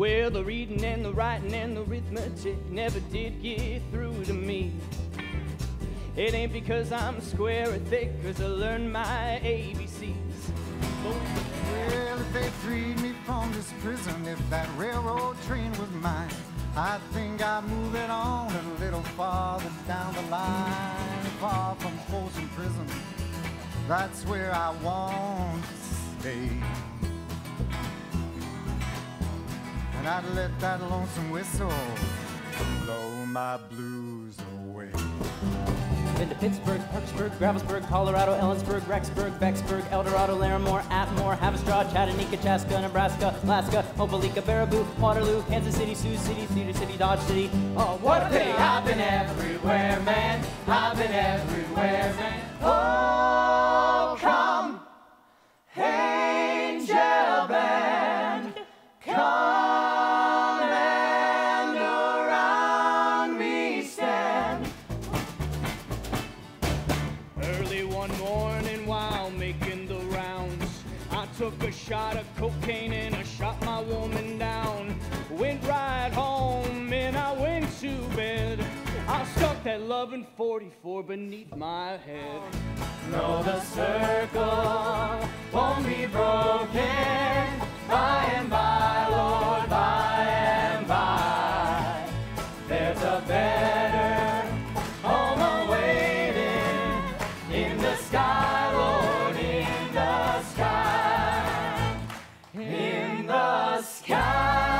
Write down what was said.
writing and the arithmetic never did get through to me. It ain't because I'm square or thick, cause I learned my ABCs. Well, if they freed me from this prison, if that railroad train was mine, I think I'd move it on a little farther down the line, far from Folsom Prison. That's where I want to stay. And I'd let that lonesome whistle blow my blues away. Been to Pittsburgh, Parkersburg, Gravelsburg, Colorado, Ellensburg, Rexburg, Becksburg, Eldorado, Larimore, Atmore, Havistraw, Chattanooga, Chaska, Nebraska, Alaska, Opelika, Baraboo, Waterloo, Kansas City, Sioux City, Cedar City, Dodge City. Oh, what a pity! I've everywhere, man. One morning while making the rounds, I took a shot of cocaine and I shot my woman down. Went right home and I went to bed. I stuck that loving 44 beneath my head. No, the circle the sky.